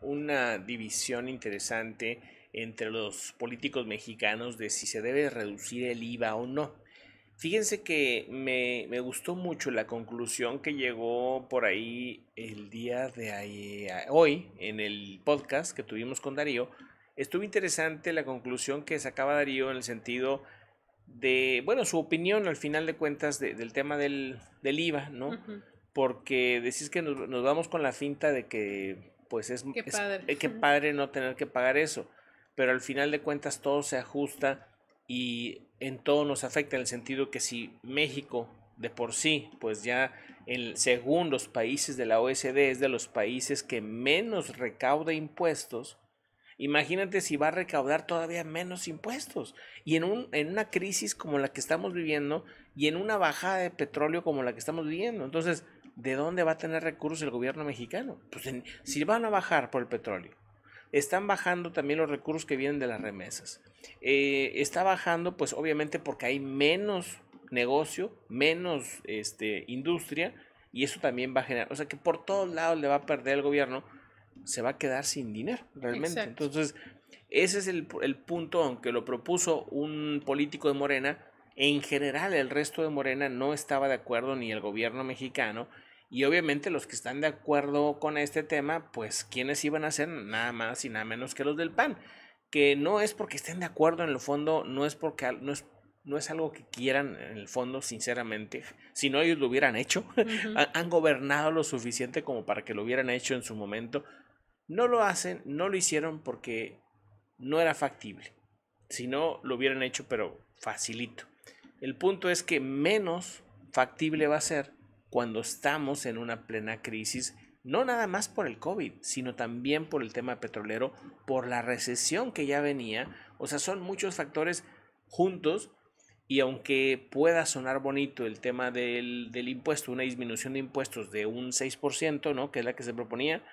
una división interesante entre los políticos mexicanos de si se debe reducir el IVA o no. Fíjense que me, gustó mucho la conclusión que llegó por ahí el día de hoy en el podcast que tuvimos con Darío. Estuvo interesante la conclusión que sacaba Darío en el sentido de, bueno, su opinión al final de cuentas del tema del, IVA, ¿no? Porque decís que nos, nos, vamos con la finta de que, pues es, qué padre. padre no tener que pagar eso, pero al final de cuentas todo se ajusta y en todo nos afecta en el sentido que si México de por sí, pues ya el, según los países de la OSD es de los países que menos recauda impuestos, imagínate si va a recaudar todavía menos impuestos. Y en, un, en una crisis como la que estamos viviendo y en una bajada de petróleo como la que estamos viviendo. Entonces, ¿de dónde va a tener recursos el gobierno mexicano? Pues si van a bajar por el petróleo están bajando también los recursos que vienen de las remesas. Eh, está bajando, pues obviamente porque hay menos negocio, menos este, industria, y eso también va a generar, o sea que por todos lados le va a perder el gobierno, se va a quedar sin dinero, realmente. Entonces, ese es el, el punto, aunque lo propuso un político de Morena, en general el resto de Morena no estaba de acuerdo, ni el gobierno mexicano, y obviamente los que están de acuerdo con este tema, pues quienes iban a ser nada más y nada menos que los del PAN. Que no es porque estén de acuerdo en el fondo, no es porque no es, no es algo que quieran en el fondo, sinceramente. Si no, ellos lo hubieran hecho. Han gobernado lo suficiente como para que lo hubieran hecho en su momento. No lo hacen, no lo hicieron porque no era factible. Si no, lo hubieran hecho, pero facilito. El punto es que menos factible va a ser cuando estamos en una plena crisis, no nada más por el COVID, sino también por el tema petrolero, por la recesión que ya venía. O sea, son muchos factores juntos y aunque pueda sonar bonito el tema del, impuesto, una disminución de impuestos de un 6%, ¿no? que es la que se proponía,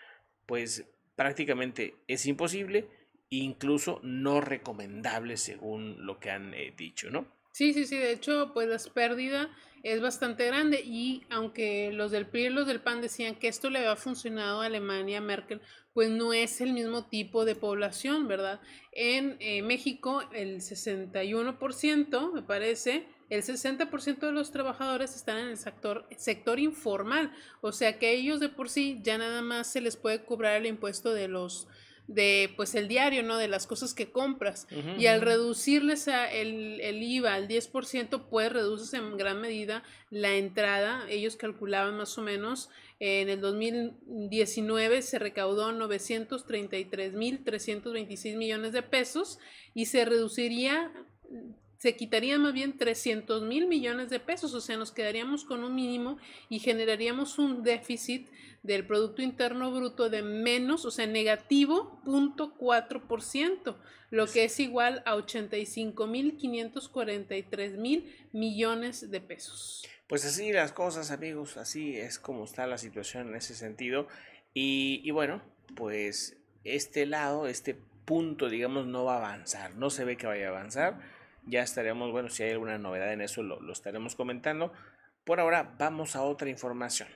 pues prácticamente es imposible incluso no recomendable según lo que han eh, dicho, ¿no? Sí, sí, sí, de hecho, pues la pérdida es bastante grande y aunque los del PRI y los del PAN decían que esto le había funcionado a Alemania, Merkel, pues no es el mismo tipo de población, ¿verdad? En eh, México el 61%, me parece, el 60% de los trabajadores están en el sector, sector informal, o sea que ellos de por sí ya nada más se les puede cobrar el impuesto de los de pues el diario, ¿no? De las cosas que compras. y al reducirles el, el, IVA al 10%, pues reduces en gran medida la entrada. Ellos calculaban más o menos, en el 2019 se recaudó 933.326 millones de pesos y se reduciría se quitarían más bien 300 mil millones de pesos, o sea, nos quedaríamos con un mínimo y generaríamos un déficit del Producto Interno Bruto de menos, o sea, negativo 0.4%, lo que es igual a 85 mil 543 mil millones de pesos. Pues así las cosas, amigos, así es como está la situación en ese sentido. Y, y bueno, pues este lado, este punto, digamos, no va a avanzar, no se ve que vaya a avanzar ya estaremos, bueno, si hay alguna novedad en eso lo, lo estaremos comentando. Por ahora vamos a otra información.